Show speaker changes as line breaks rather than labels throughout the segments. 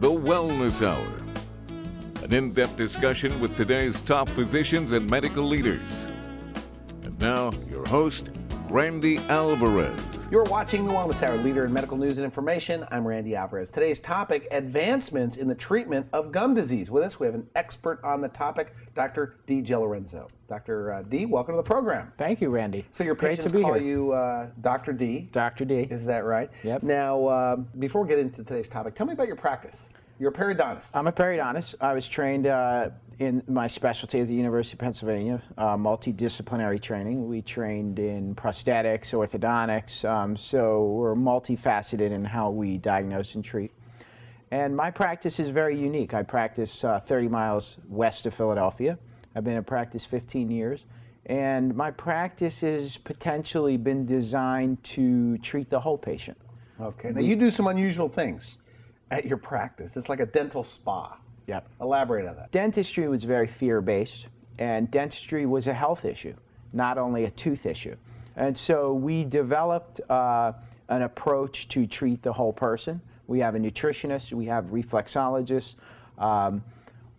The Wellness Hour. An in depth discussion with today's top physicians and medical leaders. And now, your host, Randy Alvarez.
You're watching the Wellness Hour, leader in medical news and information. I'm Randy Alvarez. Today's topic advancements in the treatment of gum disease. With us, we have an expert on the topic, Dr. D. Lorenzo. Dr. Uh, D, welcome to the program.
Thank you, Randy.
So, your
Great
patients
to be
call
here.
you uh, Dr. D.
Dr. D.
Is that right?
Yep.
Now, uh, before we get into today's topic, tell me about your practice. You're a periodontist.
I'm a periodontist. I was trained uh, in my specialty at the University of Pennsylvania, uh, multidisciplinary training. We trained in prosthetics, orthodontics, um, so we're multifaceted in how we diagnose and treat. And my practice is very unique. I practice uh, 30 miles west of Philadelphia. I've been in practice 15 years. And my practice has potentially been designed to treat the whole patient.
okay. Now, you do some unusual things at your practice. It's like a dental spa.
Yep.
Elaborate on that.
dentistry was very fear based, and dentistry was a health issue, not only a tooth issue. And so we developed uh, an approach to treat the whole person. We have a nutritionist, we have reflexologists um,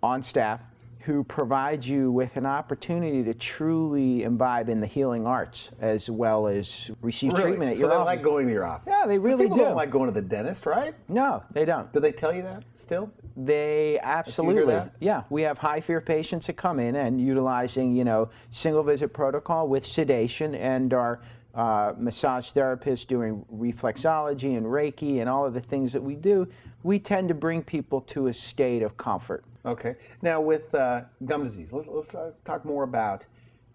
on staff who provide you with an opportunity to truly imbibe in the healing arts as well as receive
Really?
treatment at
so
your
they
office.
like going to your office.
Yeah, they really
people
do.
People don't like going to the dentist, right?
no, they don't.
Do they tell you that still?
They absolutely, yeah. We have high fear patients that come in and utilizing, you know, single visit protocol with sedation, and our uh, massage therapists doing reflexology and Reiki and all of the things that we do. We tend to bring people to a state of comfort.
Okay. Now with uh, gum disease, let's, let's uh, talk more about.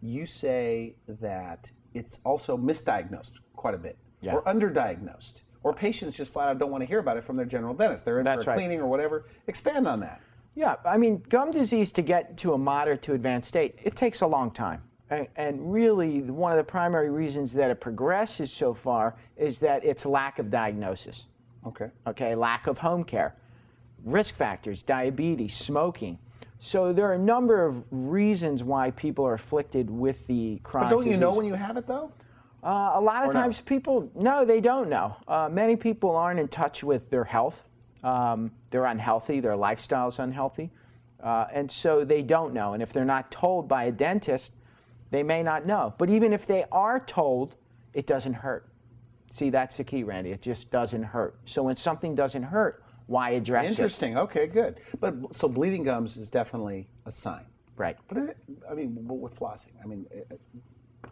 You say that it's also misdiagnosed quite a bit,
Yeah.
or underdiagnosed, or patients just flat out don't want to hear about it from their general dentist. They're in
That's
for a
right.
cleaning or whatever. Expand on that.
Yeah, I mean, gum disease to get to a moderate to advanced state, it takes a long time. And, and really, one of the primary reasons that it progresses so far is that it's lack of diagnosis.
Okay.
okay, lack of home care, risk factors, diabetes, smoking. So there are a number of reasons why people are afflicted with the chronic
But don't you know when you have it though?
Uh, a lot of
Or
times people, no, they don't know. Uh, many people aren't in touch with their health. Um, they're unhealthy, their lifestyle's unhealthy. Uh, and so they don't know. And if they're not told by a dentist, they may not know. But even if they are told, it doesn't hurt. See, that's the key, Randy. It just doesn't hurt. So when something doesn't hurt, why address it?
Interesting. Okay, good. But so bleeding gums is definitely a sign.
Right.
But is it, I mean, with flossing, I mean,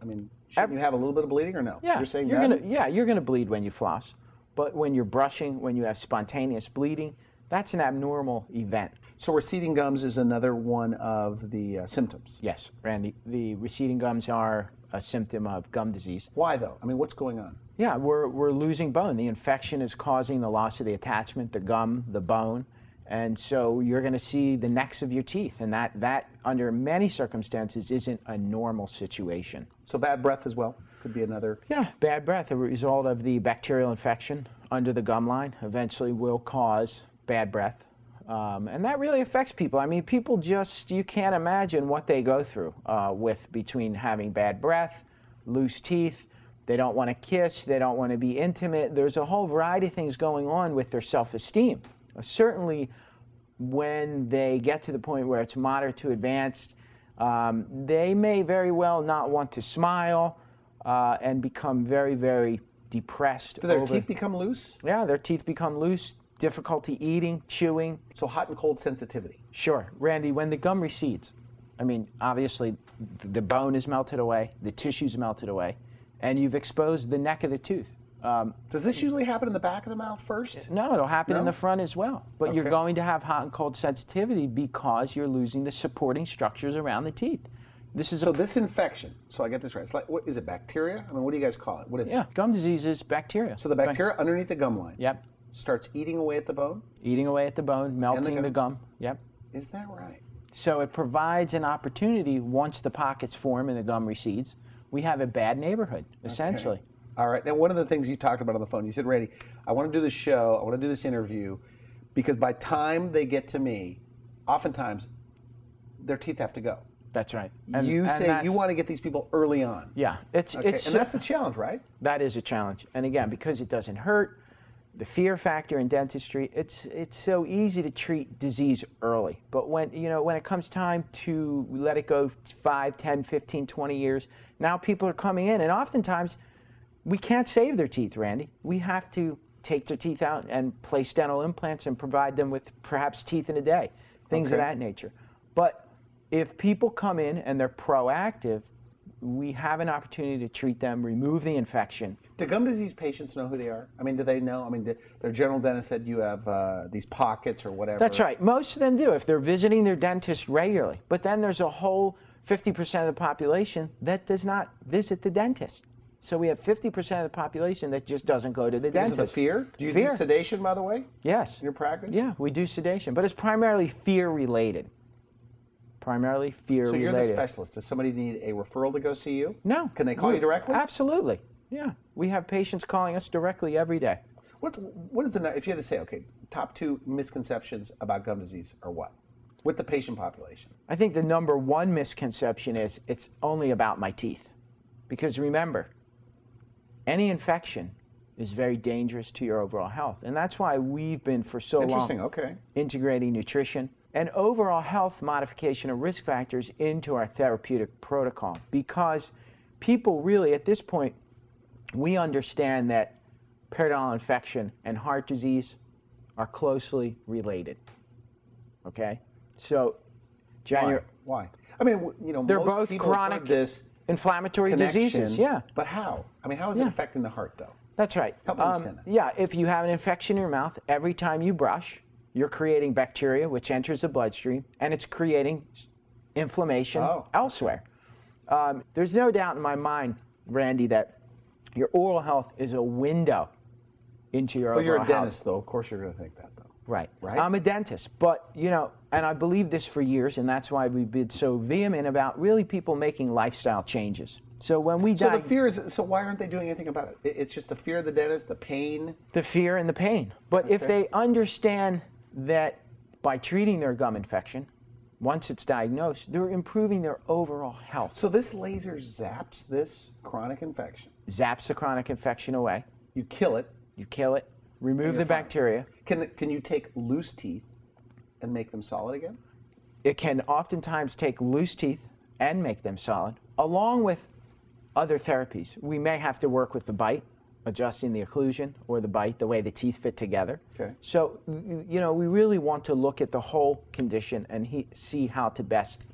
I mean, shouldn't you have a little bit of bleeding or no?
Yeah,
You're saying
you're gonna yeah you're gonna bleed when you floss, but when you're brushing, when you have spontaneous bleeding, that's an abnormal event.
So receding gums is another one of the uh, symptoms.
Yes, Randy. The receding gums are a symptom of gum disease.
Why though? I mean, what's going on?
Yeah, we're we're losing bone. The infection is causing the loss of the attachment, the gum, the bone. And so you're going to see the necks of your teeth, and that, that, under many circumstances, isn't a normal situation.
So bad breath as well could be another.
Yeah, bad breath, a result of the bacterial infection under the gum line, eventually will cause bad breath. Um, and that really affects people. I mean, people just, you can't imagine what they go through uh, with between having bad breath, loose teeth, they don't want to kiss, they don't want to be intimate. There's a whole variety of things going on with their self esteem. Certainly, when they get to the point where it's moderate to advanced, um, they may very well not want to smile uh, and become very, very depressed.
Do their
over-
teeth become loose?
yeah, their teeth become loose, difficulty eating, chewing.
So hot and cold sensitivity.
Sure, Randy, when the gum recedes, I mean, obviously the bone is melted away, the tissue's melted away, and you've exposed the neck of the tooth. Um,
Does this usually happen in the back of the mouth first?
no, it'll happen in the front as well. But you're going to have hot and cold sensitivity because you're losing the supporting structures around the teeth. This is
So
a
this infection. So I get this right. It's like what is it? Bacteria? I mean, what do you guys call it? What is
yeah,
it?
gum disease is bacteria.
So the bacteria underneath the gum line
Yep,
starts eating away at the bone.
eating away at the bone, melting
gum.
the gum. Yep.
Is that right?
So it provides an opportunity once the pockets form and the gum recedes. We have a bad neighborhood, essentially.
All right. Now, one of the things you talked about on the phone, you said, Randy, I want to do this show, I want to do this interview, because by time they get to me, oftentimes their teeth have to go.
That's right.
you
and
say you want to get these people early on.
Yeah, it's
Okay.
it's
and that's a challenge, right?
that is a challenge. And again, because it doesn't hurt, the fear factor in dentistry, it's it's so easy to treat disease early. But when you know when it comes time to let it go 5, 10, 15, 20 years, now people are coming in and oftentimes we can't save their teeth, Randy. We have to take their teeth out and place dental implants and provide them with perhaps teeth in a day, things of that nature. But if people come in and they're proactive, we have an opportunity to treat them, remove the infection,
Do gum disease patients know who they are? I mean, do they know? I mean, do, their general dentist said you have uh, these pockets or whatever.
That's right. Most of them do if they're visiting their dentist regularly. But then there's a whole 50% of the population that does not visit the dentist. So we have 50% of the population that just doesn't go to the
Because
dentist.
of the fear? Do you
Fear.
do sedation, by the way,
Yes.
in your practice?
Yeah, we do sedation, but it's primarily fear related. Primarily fear related.
So you're
related.
the specialist. Does somebody need a referral to go see you?
No.
Can they call
we-
you directly?
Absolutely. Yeah. We have patients calling us directly every day.
What What is the if you had to say? Okay, top two misconceptions about gum disease are what? With the patient population.
I think the number one misconception is it's only about my teeth. Because remember, any infection is very dangerous to your overall health. And that's why we've been for so long
Okay.
integrating nutrition and overall health modification of risk factors into our therapeutic protocol. Because people really, at this point, we understand that periodontal infection and heart disease are closely related. Okay? So,
Why?
January.
Why? I mean, you know,
They're
most
both
people have heard
chronic
this
inflammatory
connection,
diseases. Yeah,
But how? I mean, how is it affecting the heart, though?
that's right. Um,
Help me understand that.
Yeah, if you have an infection in your mouth, every time you brush, you're creating bacteria which enters the bloodstream and it's creating inflammation
Oh.
elsewhere. Um, there's no doubt in my mind, Randy, that your oral health is a window into your
Well, you're
overall
a
health.
dentist, though. Of course, you're going to think that, though.
Right.
Right?
I'm a dentist, but you know, and I believe this for years, and that's why we've been so vehement about really people making lifestyle changes. So when we
So
diag-
the fear is. So why aren't they doing anything about it? It- It's just the fear of the dentist, the pain.
the fear and the pain. But if they understand that by treating their gum infection, once it's diagnosed, they're improving their overall health.
So this laser zaps this chronic infection.
Zaps the chronic infection away.
You kill it.
You kill it, remove the
fine.
bacteria.
Can the, can you take loose teeth and make them solid again?
It can oftentimes take loose teeth and make them solid, along with other therapies. We may have to work with the bite, adjusting the occlusion or the bite, the way the teeth fit together.
Okay.
So, you know, we really want to look at the whole condition and he, see how to best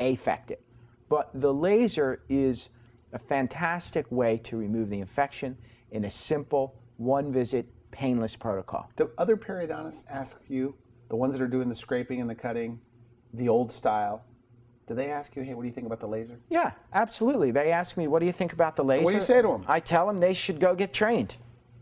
affect it. But the laser is a fantastic way to remove the infection in a simple, one visit, painless protocol.
Do other periodontists ask you, the ones that are doing the scraping and the cutting, the old style, do they ask you, hey, what do you think about the laser?
Yeah, absolutely. They ask me, what do you think about the laser?
What do you say to 'em?
I tell them they should go get trained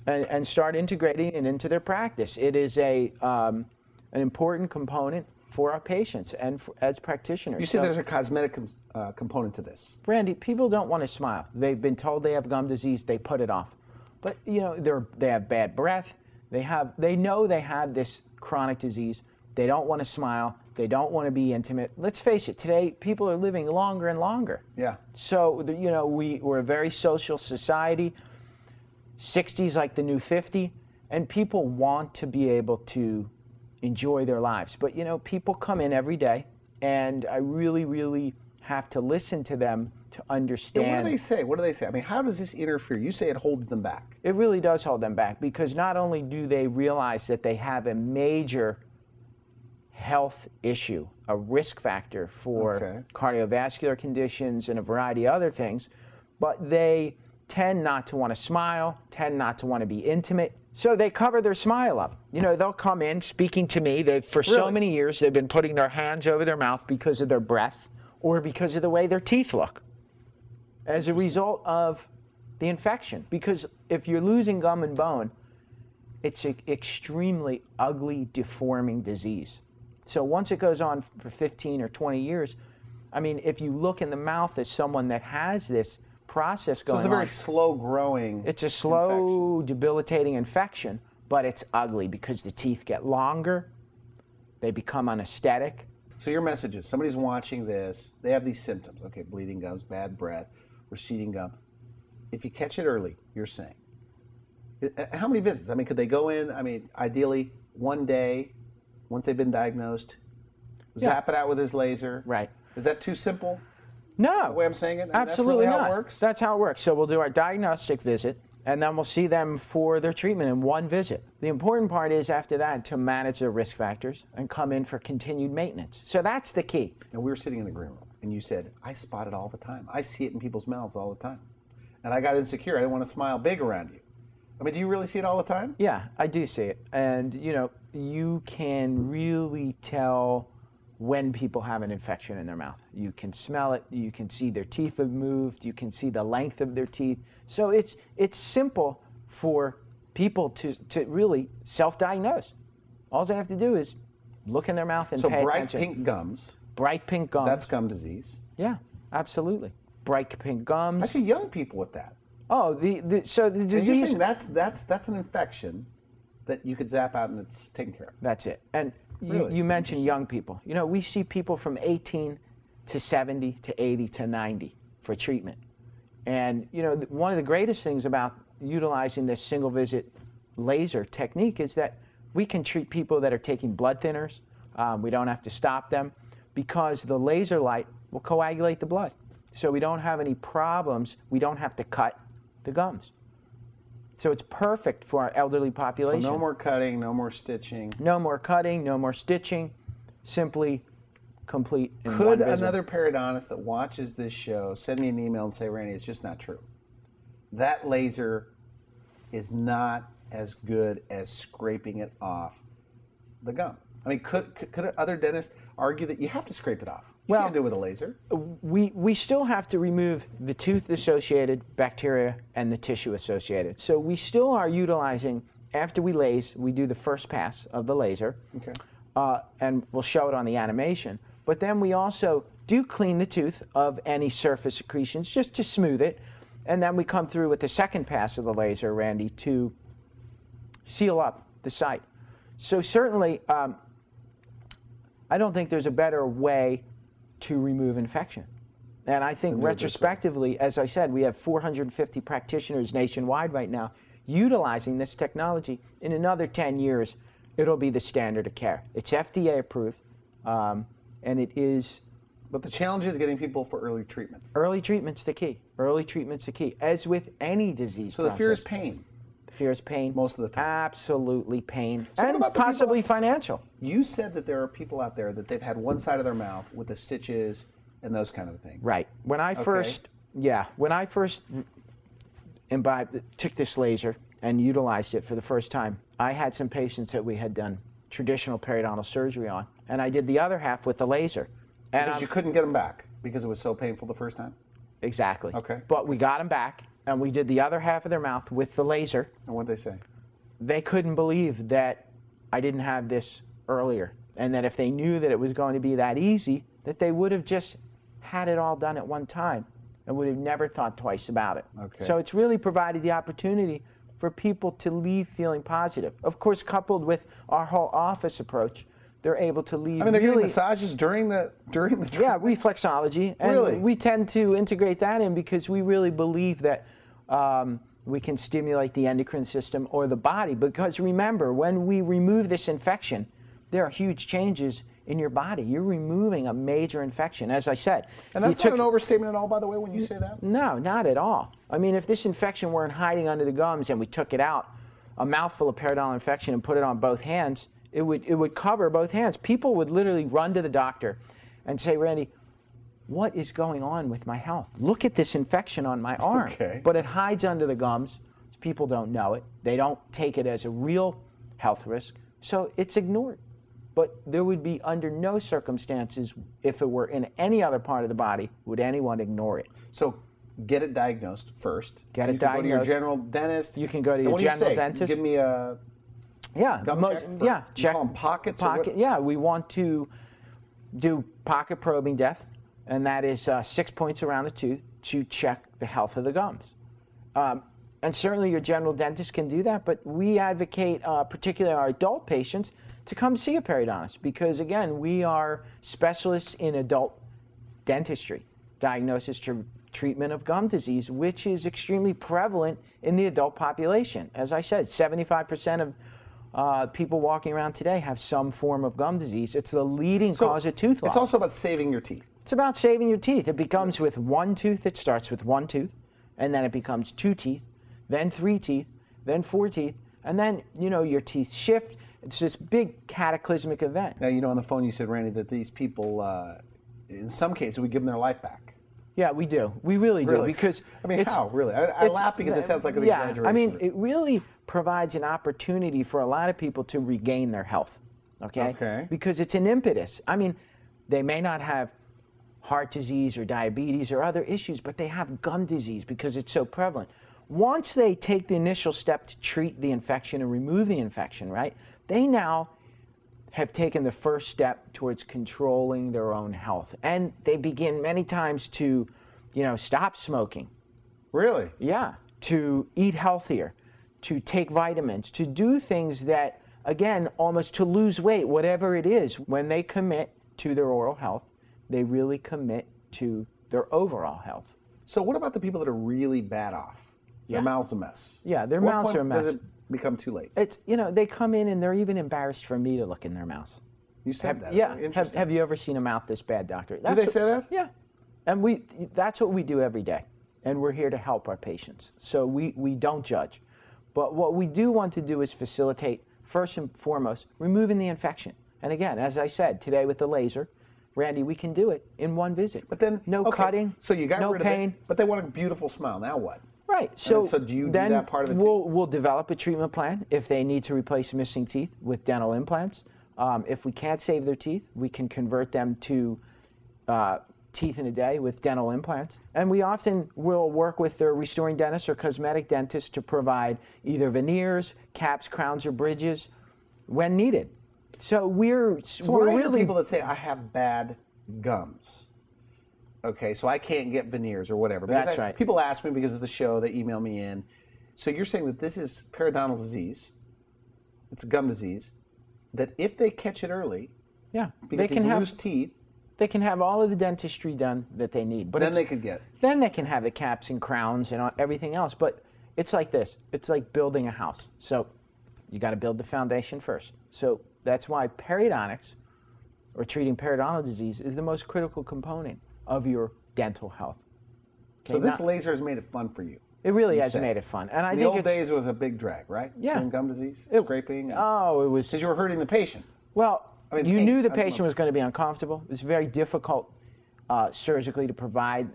and, and start integrating it into their practice. It is a, um, an important component for our patients and for, as practitioners.
You say
So-
there's a cosmetic uh, component to this.
Randy, people don't want to smile. They've been told they have gum disease, they put it off. But you know, they're they have bad breath. They have they know they have this chronic disease. They don't want to smile. They don't want to be intimate. Let's face it, today people are living longer and longer.
Yeah.
So you know, we, we're a very social society. 60s like the new 50, and people want to be able to enjoy their lives. But you know, people come in every day, and I really, really have to listen to them to
Yeah,
understand.
what do they say? What do they say? I mean, how does this interfere? You say it holds them back.
It really does hold them back because not only do they realize that they have a major health issue, a risk factor for
Okay.
cardiovascular conditions and a variety of other things, but they tend not to want to smile, tend not to want to be intimate. So they cover their smile up. You know, they'll come in speaking to me. They for so many years they've been putting their hands over their mouth because of their breath or because of the way their teeth look as a result of the infection. Because if you're losing gum and bone, it's an extremely ugly, deforming disease. So once it goes on for 15 or 20 years, I mean, if you look in the mouth as someone that has this process
So
going
it's a very
on,
slow growing.
it's a slow, debilitating infection, but it's ugly because the teeth get longer, they become anesthetic.
So your message is somebody's watching this, they have these symptoms. Okay, bleeding gums, bad breath, receding gum. If you catch it early, you're saying How many visits? I mean, could they go in? I mean, ideally one day, once they've been diagnosed, zap it out with his laser.
Right.
Is that too simple?
No.
The way I'm saying it?
Absolutely
that's really
not.
how it works?
That's how it works. So we'll do our diagnostic visit, and then we'll see them for their treatment in one visit. The important part is after that to manage their risk factors and come in for continued maintenance. So that's the key.
and we were sitting in the green room, and you said, I spot it all the time. I see it in people's mouths all the time. And I got insecure. I didn't want to smile big around you. I mean, do you really see it all the time?
Yeah, I do see it. And, you know, you can really tell when people have an infection in their mouth. You can smell it, you can see their teeth have moved, you can see the length of their teeth. So it's it's simple for people to, to really self-diagnose. All they have to do is look in their mouth and
So
pay
bright
attention.
pink gums,
bright pink gums.
that's gum disease.
yeah, absolutely. Bright pink gums.
I see young people with that.
Oh, the, the so the disease
that's that's that's an infection that you could zap out and it's taken care of.
That's it. And you,
Really?
you mentioned young people. You know, we see people from 18 to 70 to 80 to 90 for treatment. And, you know, one of the greatest things about utilizing this single visit laser technique is that we can treat people that are taking blood thinners. Um, we don't have to stop them because the laser light will coagulate the blood. So we don't have any problems. We don't have to cut the gums. So it's perfect for our elderly population.
So no more cutting, no more stitching.
No more cutting, no more stitching, simply complete in
Could another periodontist that watches this show send me an email and say, Randy, it's just not true? That laser is not as good as scraping it off the gum. I mean, could, could, could other dentists argue that you have to scrape it off? You
Well-
can't do it with a laser.
we, we still have to remove the tooth associated bacteria and the tissue associated. So we still are utilizing, after we lase, we do the first pass of the laser.
Okay.
Uh, and we'll show it on the animation. But then we also do clean the tooth of any surface secretions just to smooth it. And then we come through with the second pass of the laser, Randy, to seal up the site. So certainly, um, I don't think there's a better way to remove infection. And I think
do it this way.
retrospectively, as I said, we have 450 practitioners nationwide right now utilizing this technology. In another 10 years, it'll be the standard of care. It's FDA approved, um, and it is
But the challenge is getting people for early treatment.
early treatment's the key. Early treatment's the key, as with any disease.
So the fear is pain.
The fear is pain.
Most of the time.
Absolutely pain.
So
and
about the people-
possibly financial.
You said that there are people out there that they've had one side of their mouth with the stitches and those kind of things.
Right. When I first, yeah, when I first imbibed, took this laser and utilized it for the first time, I had some patients that we had done traditional periodontal surgery on, and I did the other half with the laser. And
Because
I'm-
you couldn't get them back because it was so painful the first time.
exactly.
Okay.
But we got them back, and we did the other half of their mouth with the laser.
And what did they say?
they couldn't believe that I didn't have this earlier, and that if they knew that it was going to be that easy, that they would have just had it all done at one time and would have never thought twice about it.
Okay.
So it's really provided the opportunity for people to leave feeling positive. Of course, coupled with our whole office approach, they're able to leave
I mean, they're
really, getting
massages during the during the treatment.
yeah, reflexology. And
Really?
we tend to integrate that in because we really believe that um, we can stimulate the endocrine system or the body. Because remember, when we remove this infection, there are huge changes in your body. You're removing a major infection. As I said,
And that's not
took-
an overstatement at all, by the way, when you say that.
no, not at all. I mean, if this infection weren't hiding under the gums and we took it out, a mouthful of periodontal infection and put it on both hands, it would it would cover both hands. People would literally run to the doctor and say, "Randy, what is going on with my health? Look at this infection on my arm."
Okay.
But it hides under the gums. People don't know it. They don't take it as a real health risk, so it's ignored. But there would be under no circumstances, if it were in any other part of the body, would anyone ignore it.
So get it diagnosed first.
Get it
you can Go to your general dentist.
You can go to your
do you
general
say?
dentist.
Give me a
Yeah,
Gum
most-
check for-
yeah, check
pockets?
Pocket, yeah, we want to do pocket probing depth, and that is uh, six points around the tooth to check the health of the gums. Um, and certainly your general dentist can do that, but we advocate, uh, particularly our adult patients, to come see a periodontist because, again, we are specialists in adult dentistry, diagnosis, tr- treatment of gum disease, which is extremely prevalent in the adult population. As I said, 75% of uh, people walking around today have some form of gum disease. It's the leading
So
cause of tooth loss.
It's also about saving your teeth.
It's about saving your teeth. It becomes with one tooth, it starts with one tooth, and then it becomes two teeth, then three teeth, then four teeth, and then, you know, your teeth shift. It's this big cataclysmic event.
Now, you know, on the phone you said, Randy, that these people, uh, in some cases, we give them their life back.
Yeah, we do. We really do.
Really?
Because
I mean,
it's-
how? Really? I, I laugh because it sounds like an
yeah. I mean, it really provides an opportunity for a lot of people to regain their health. Okay.
Okay.
Because it's an impetus. I mean, they may not have heart disease or diabetes or other issues, but they have gum disease because it's so prevalent. Once they take the initial step to treat the infection and remove the infection, right? They now have taken the first step towards controlling their own health. And they begin many times to, you know, stop smoking.
really?
Yeah, to eat healthier, to take vitamins, to do things that, again, almost to lose weight, whatever it is. When they commit to their oral health, they really commit to their overall health.
So, what about the people that are really bad off?
Yeah.
Their mouth's a mess.
Yeah, their
What
mouths are a mess.
Does it become too late?
It's, you know, they come in and they're even embarrassed for me to look in their mouths.
You said that.
Yeah. Have, have you ever seen a mouth this bad, doctor?
Do they say that?
Yeah. And we that's what we do every day. And we're here to help our patients. So we, we don't judge. But what we do want to do is facilitate, first and foremost, removing the infection. And again, as I said, today with the laser, Randy, we can do it in one visit.
But then
no
okay,
cutting.
So you got
no
rid
pain.
of it, but they want a beautiful smile. Now what?
Right. So,
so do you do
then
that part of the?
We'll, we'll develop a treatment plan if they need to replace missing teeth with dental implants. Um, if we can't save their teeth, we can convert them to uh, teeth in a day with dental implants. And we often will work with their restoring dentist or cosmetic dentist to provide either veneers, caps, crowns, or bridges when needed. So we're
So
we're
when I hear
really
people that say I have bad gums, okay, so I can't get veneers or whatever.
That's
I-
right.
People ask me because of the show, they email me in. So you're saying that this is periodontal disease? It's a gum disease. That if they catch it early,
yeah
because
they can have
loose teeth,
they can have all of the dentistry done that they need. But
then they could get.
then they can have the caps and crowns and everything else. But it's like this it's like building a house. So you got to build the foundation first. So that's why periodontics or treating periodontal disease is the most critical component of your dental health. Okay, So
this
now-
laser has made it fun for you.
It really has made it fun. And I
In the
think
old days, it was a big drag, right?
Yeah.
Doing gum disease,
It-
scraping. and-
Oh, it was.
Because you were hurting the patient.
Well,
I mean,
you
pain,
knew the
I don't know.
patient was going to be uncomfortable. It's very difficult uh, surgically to provide,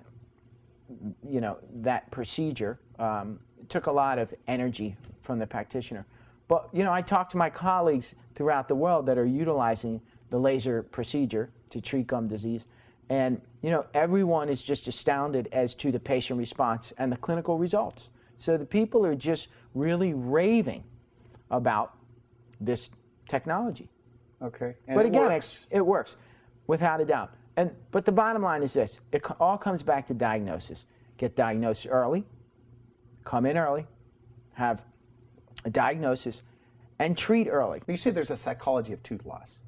you know, that procedure. Um, it took a lot of energy from the practitioner. But you know, I talked to my colleagues throughout the world that are utilizing the laser procedure to treat gum disease, and you know, everyone is just astounded as to the patient response and the clinical results. So the people are just really raving about this technology.
Okay. And
but
it
again,
works.
It, it works, without a doubt. And but the bottom line is this: it all comes back to diagnosis. Get diagnosed early, come in early, have a diagnosis, and treat early.
You say there's a psychology of tooth loss.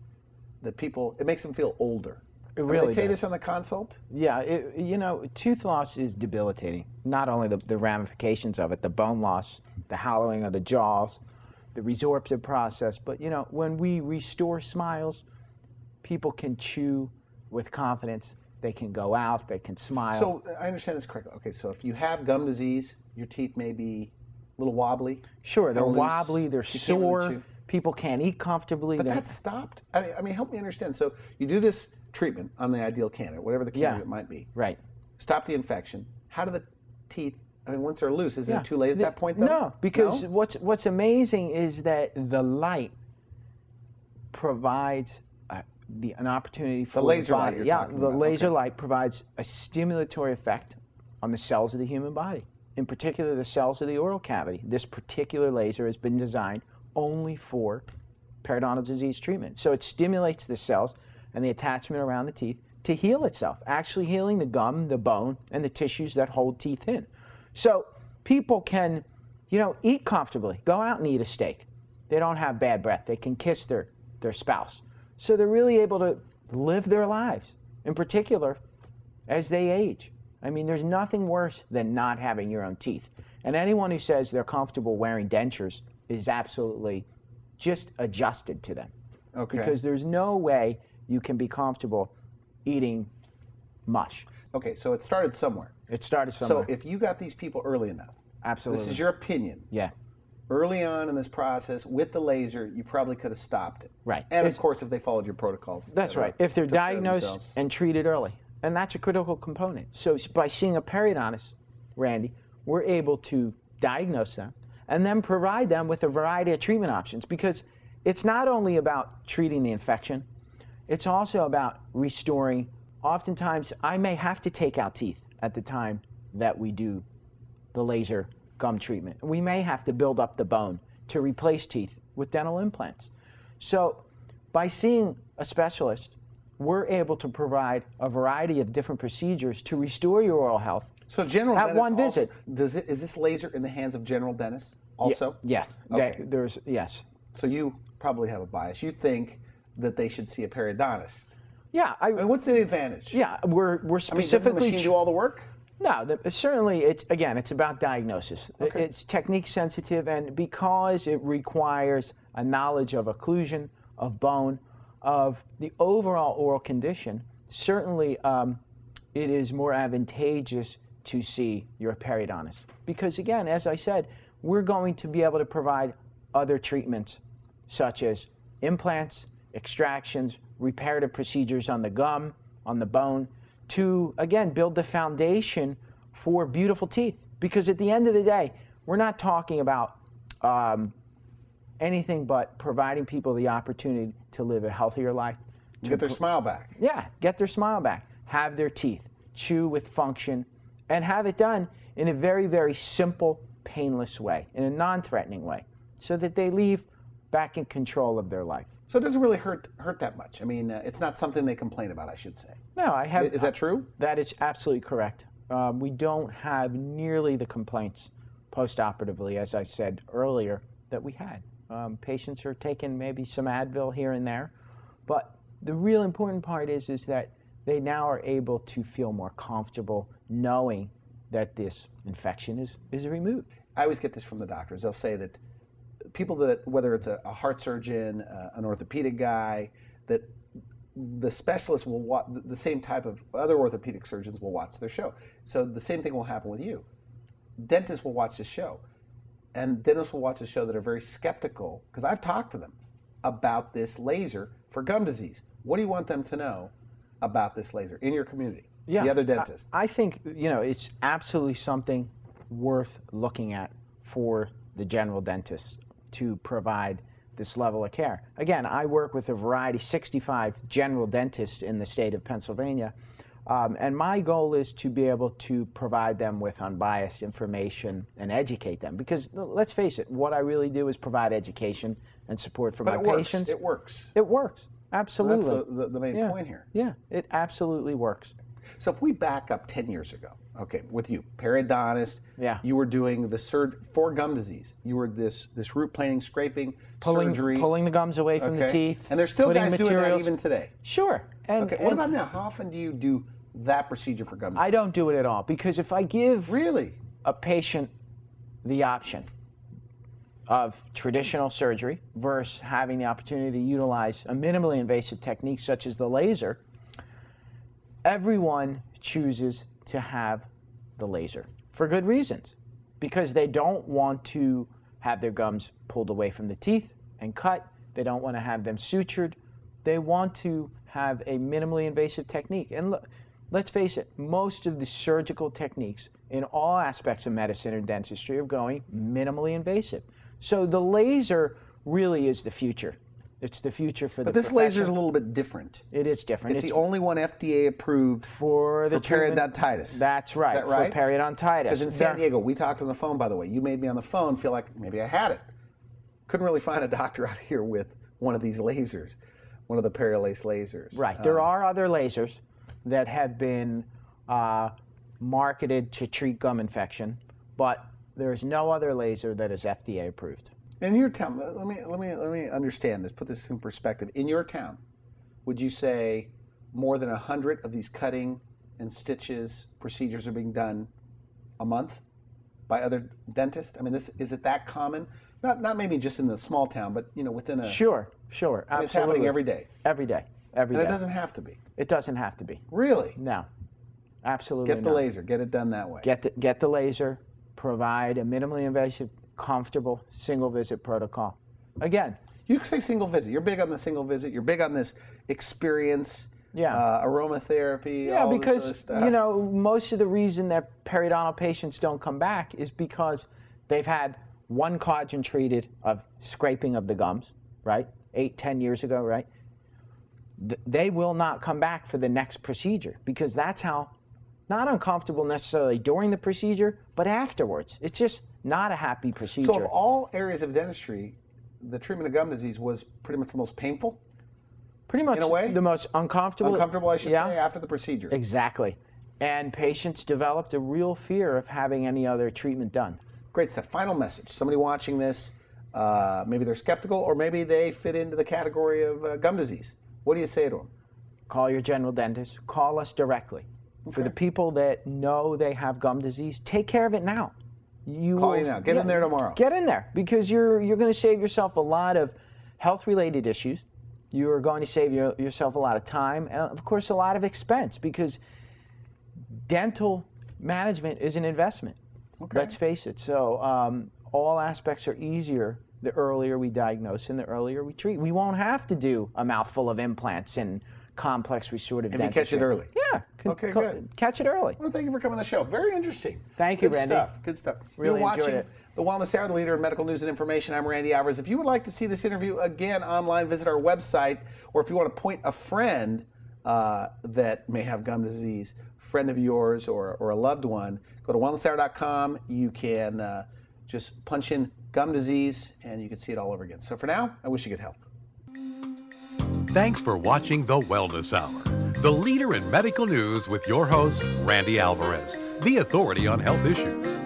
That people, it makes them feel older.
It really
they tell you this on the consult.
Yeah, it, you know, tooth loss is debilitating. Not only the, the ramifications of it, the bone loss, the hollowing of the jaws, the resorptive process, but you know, when we restore smiles, people can chew with confidence. They can go out. They can smile.
So I understand this correctly. Okay, so if you have gum disease, your teeth may be a little wobbly.
Sure, they're
loose.
wobbly, they're
You can't really
sore. People can't eat comfortably.
But
they're-
that stopped. I mean, I mean, help me understand. So you do this treatment on the ideal candidate, whatever the
Yeah.
candidate might be.
right.
Stop the infection. How do the teeth? I mean, once they're loose, isn't
Yeah.
it too late at
The-
that point? Though?
No, because
No?
what's what's amazing is that the light provides uh, the an opportunity for the
laser light
body.
you're
yeah, the
about,
laser
okay.
light provides a stimulatory effect on the cells of the human body. In particular, the cells of the oral cavity. This particular laser has been designed only for periodontal disease treatment. So it stimulates the cells and the attachment around the teeth to heal itself, actually healing the gum, the bone, and the tissues that hold teeth in. So people can, you know, eat comfortably, go out and eat a steak. They don't have bad breath. They can kiss their, their spouse. So they're really able to live their lives, in particular, as they age. I mean, there's nothing worse than not having your own teeth. And anyone who says they're comfortable wearing dentures is absolutely just adjusted to them.
Okay.
Because there's no way you can be comfortable eating mush.
Okay, so it started somewhere.
It started somewhere.
So if you got these people early enough,
absolutely.
this is your opinion.
yeah.
Early on in this process with the laser, you probably could have stopped it.
Right.
And
If-
of course, if they followed your protocols.
That's
cetera,
right. If they're
took care of
diagnosed and treated early, and that's a critical component. So by seeing a periodontist, Randy, we're able to diagnose them and then provide them with a variety of treatment options because it's not only about treating the infection, it's also about restoring. Oftentimes, I may have to take out teeth at the time that we do the laser gum treatment. We may have to build up the bone to replace teeth with dental implants. So, by seeing a specialist, we're able to provide a variety of different procedures to restore your oral health.
So general
at one
also-
visit.
does it is this laser in the hands of general dentists also?
Yes.
Okay.
There- there's yes.
So you probably have a bias. You think that they should see a periodontist.
Yeah. I,
I mean, what's the advantage?
yeah. We're we're
I mean, does the
specifically.
machine do all the work?
No, the, certainly. It's again, it's about diagnosis. It- It's technique sensitive, and because it requires a knowledge of occlusion, of bone, of the overall oral condition, certainly um, it is more advantageous to see your periodontist. Because again, as I said, we're going to be able to provide other treatments, such as implants, extractions, reparative procedures on the gum, on the bone, to again build the foundation for beautiful teeth. Because at the end of the day, we're not talking about um, anything but providing people the opportunity to live a healthier life.
To get their smile back.
Yeah, get their smile back, have their teeth, chew with function, and have it done in a very, very simple, painless way, in a non threatening way, so that they leave back in control of their life.
So it doesn't really hurt hurt that much. I mean, uh, it's not something they complain about. I should say.
No, I have.
Is that true?
That is absolutely correct. Um, we don't have nearly the complaints postoperatively, as I said earlier, that we had. Um, patients are taking maybe some Advil here and there, but the real important part is is that they now are able to feel more comfortable knowing that this infection is, is removed.
I always get this from the doctors. They'll say that people that, whether it's a, a heart surgeon, uh, an orthopedic guy, that the specialist will watch the same type of other orthopedic surgeons will watch their show. So the same thing will happen with you. Dentists will watch the show, and dentists will watch the show that are very skeptical because I've talked to them about this laser for gum disease. What do you want them to know about this laser in your community? Yeah, the other dentists.
I, I think you know it's absolutely something worth looking at for the general dentist to provide this level of care. Again, I work with a variety, 65 general dentists in the state of Pennsylvania, um, and my goal is to be able to provide them with unbiased information and educate them. Because let's face it, what I really do is provide education and support for
but
my
it works.
patients.
It works.
It works. Absolutely.
That's the, the, the main
yeah.
point here.
Yeah, it absolutely works.
So if we back up 10 years ago, okay, with you, periodontist,
Yeah.
you were doing the surge for gum disease. You were this this root planing, scraping,
Pulling,
surgery.
pulling the gums away from the teeth.
And there's still guys doing that even today.
Sure. And,
Okay, what
and
about now? How often do you do that procedure for gum disease?
I don't do it at all because if I give
Really?
a patient the option of traditional surgery versus having the opportunity to utilize a minimally invasive technique such as the laser, everyone chooses to have the laser for good reasons because they don't want to have their gums pulled away from the teeth and cut. They don't want to have them sutured. They want to have a minimally invasive technique. And look, let's face it, most of the surgical techniques in all aspects of medicine or dentistry are going minimally invasive. So the laser really is the future. It's the future for
But
the But
this laser is a little bit different.
It is different.
It's, the only one FDA approved
for the
for periodontitis.
That's right.
Is that right?
For periodontitis.
Because in San Diego, we talked on the phone, by the way. You made me on the phone feel like maybe I had it. Couldn't really find a doctor out here with one of these lasers, one of the PerioLase lasers.
Right. There are other lasers that have been uh, marketed to treat gum infection, but there is no other laser that is FDA approved.
In your town, let me let me let me understand this. Put this in perspective. In your town, would you say more than hundred of these cutting and stitches procedures are being done a month by other dentists? I mean, this is it that common? Not not maybe just in the small town, but you know within a.
Sure, sure,
I mean, it's happening
absolutely.
every day,
Every day, every
and
day.
it doesn't have to be.
It doesn't have to be.
Really,
No, absolutely
get the
not.
laser, get it done that way.
Get the, get the laser. Provide a minimally invasive, comfortable single visit protocol. Again,
You say single visit. You're big on the single visit. You're big on this experience.
Yeah.
Uh, aromatherapy.
Yeah, because you know most of the reason that periodontal patients don't come back is because they've had one quadrant treated of scraping of the gums, right? Eight, ten years ago, right? Th- They will not come back for the next procedure because that's how not uncomfortable necessarily during the procedure, but afterwards. It's just not a happy procedure.
So, of all areas of dentistry, the treatment of gum disease was pretty much the most painful,
Pretty much
in a way,
the most uncomfortable.
uncomfortable, I should
yeah.
say, after the procedure.
Exactly. And patients developed a real fear of having any other treatment done.
Great So, Final message. Somebody watching this, uh, maybe they're skeptical, or maybe they fit into the category of uh, gum disease. What do you say to them?
Call your general dentist. Call us directly. For the people that know they have gum disease, take care of it now. You
Call
will-
you now. Get in there tomorrow.
Get in there because you're you're going to save yourself a lot of health-related issues. You are going to save your, yourself a lot of time and, of course, a lot of expense because dental management is an investment. Let's face it. So um, all aspects are easier the earlier we diagnose and the earlier we treat. We won't have to do a mouthful of implants and complex restorative
If you catch it early.
Yeah. c-
Okay,
co-
good.
Catch it early.
Well, thank you for coming on the show. Very interesting.
Thank you,
Good
Randy.
stuff. Good stuff.
Really
You're
enjoyed
watching
it.
The Wellness Hour, the leader in medical news and information. I'm Randy Alvarez. If you would like to see this interview again online, visit our website. Or if you want to point a friend uh, that may have gum disease, friend of yours or, or a loved one, go to wellnesshour.com. You can uh, just punch in gum disease and you can see it all over again. So for now, I wish you good health.
Thanks for watching The Wellness Hour, the leader in medical news with your host, Randy Alvarez, the authority on health issues.